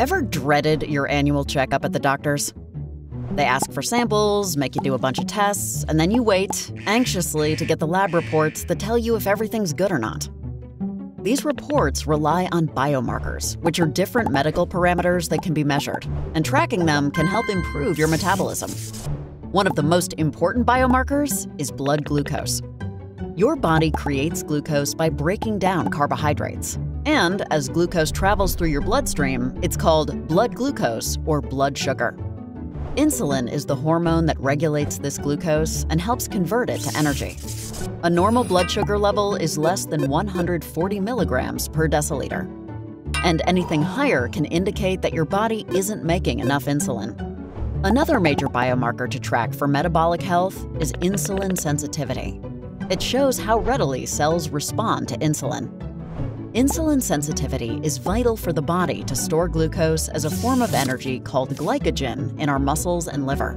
Ever dreaded your annual checkup at the doctor's? They ask for samples, make you do a bunch of tests, and then you wait, anxiously, to get the lab reports that tell you if everything's good or not. These reports rely on biomarkers, which are different medical parameters that can be measured, and tracking them can help improve your metabolism. One of the most important biomarkers is blood glucose. Your body creates glucose by breaking down carbohydrates. And as glucose travels through your bloodstream, it's called blood glucose or blood sugar. Insulin is the hormone that regulates this glucose and helps convert it to energy. A normal blood sugar level is less than 140 milligrams per deciliter. And anything higher can indicate that your body isn't making enough insulin. Another major biomarker to track for metabolic health is insulin sensitivity. It shows how readily cells respond to insulin. Insulin sensitivity is vital for the body to store glucose as a form of energy called glycogen in our muscles and liver.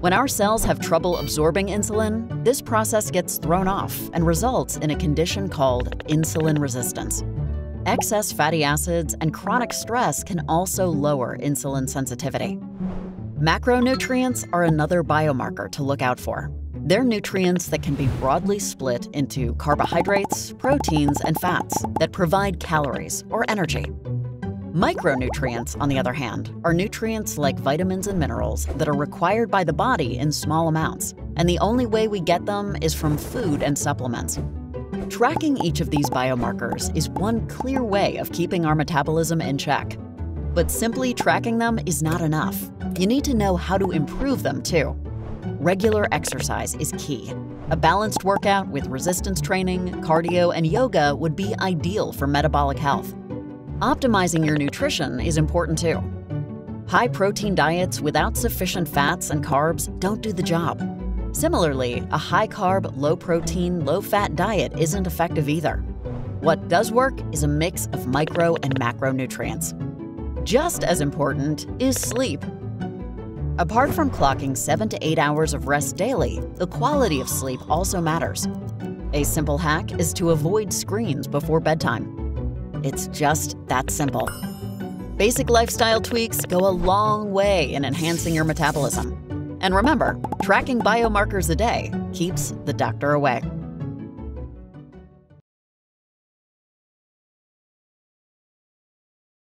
When our cells have trouble absorbing insulin, this process gets thrown off and results in a condition called insulin resistance. Excess fatty acids and chronic stress can also lower insulin sensitivity. Macronutrients are another biomarker to look out for. They're nutrients that can be broadly split into carbohydrates, proteins, and fats that provide calories or energy. Micronutrients, on the other hand, are nutrients like vitamins and minerals that are required by the body in small amounts, and the only way we get them is from food and supplements. Tracking each of these biomarkers is one clear way of keeping our metabolism in check. But simply tracking them is not enough. You need to know how to improve them too. Regular exercise is key. A balanced workout with resistance training, cardio, and yoga would be ideal for metabolic health. Optimizing your nutrition is important too. High protein diets without sufficient fats and carbs don't do the job. Similarly, a high carb, low protein, low fat diet isn't effective either. What does work is a mix of micro and macronutrients. Just as important is sleep. Apart from clocking 7 to 8 hours of rest daily, the quality of sleep also matters. A simple hack is to avoid screens before bedtime. It's just that simple. Basic lifestyle tweaks go a long way in enhancing your metabolism. And remember, tracking biomarkers a day keeps the doctor away.